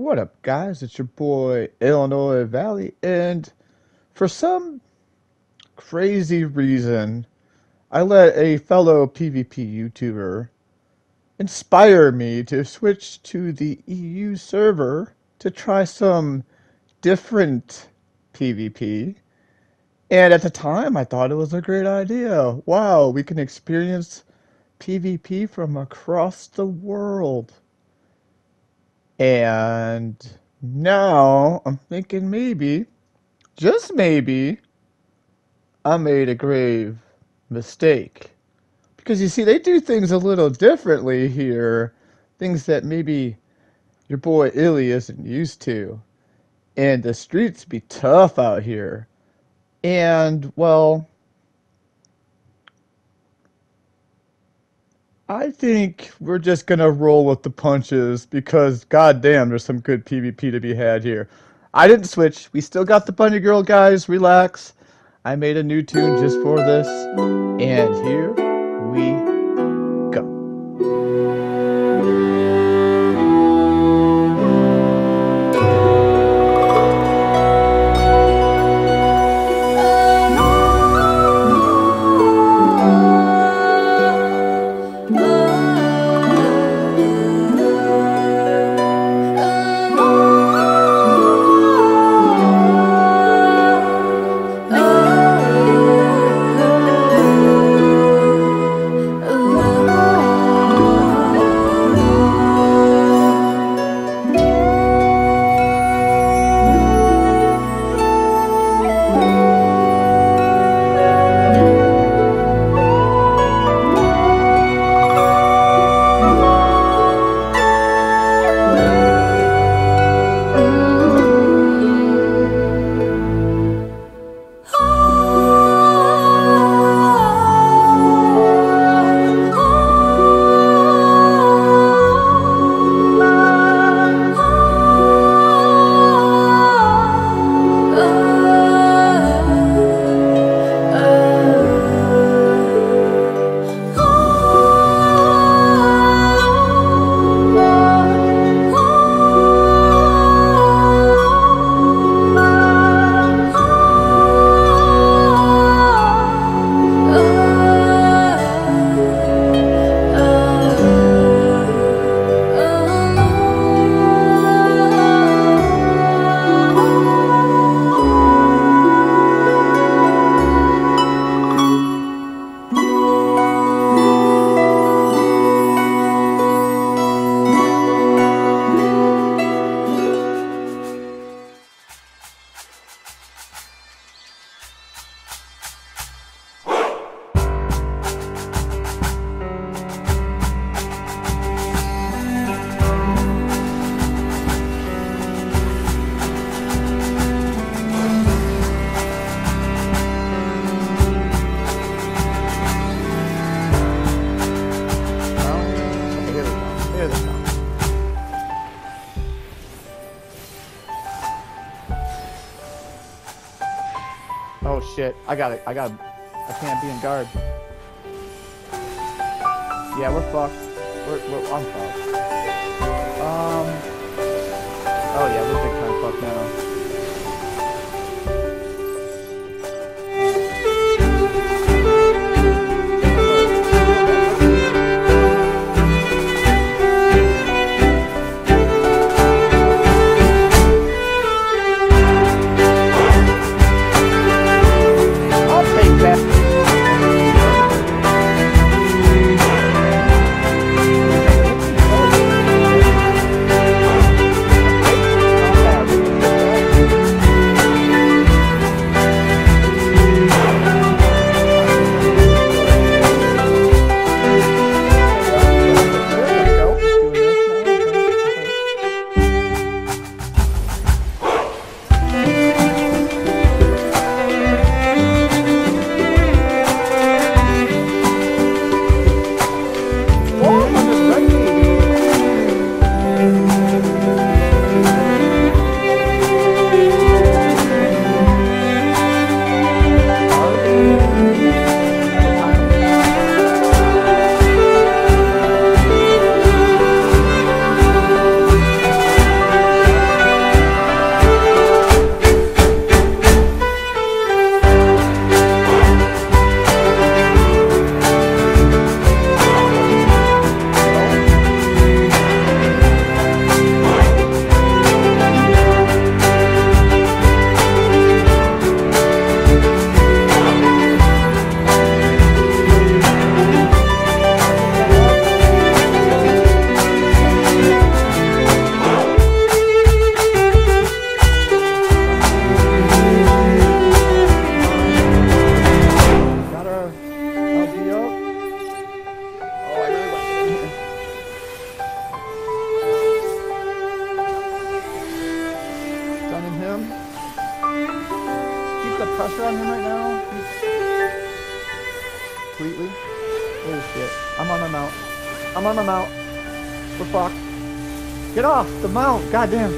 What up, guys? It's your boy Illinois Valley, and for some crazy reason, I let a fellow PvP YouTuber inspire me to switch to the EU server to try some different PvP. And at the time, I thought it was a great idea. Wow, we can experience PvP from across the world. And now I'm thinking maybe, just maybe, I made a grave mistake. Because you see, they do things a little differently here. Things that maybe your boy Illy isn't used to. And the streets be tough out here. And, well, I think we're just gonna roll with the punches because goddamn, there's some good PvP to be had here. I didn't switch. We still got the Bunny Girl guys. Relax. I made a new tune just for this, and here we Oh shit! I got it. I got. I can't be in guard. Yeah, we're fucked. We're, we're I'm fucked. Um. Oh yeah, we're big time fucked now. Completely. Holy shit. I'm on my mount. I'm on my mount. We're fucked. Get off the mount. Goddamn.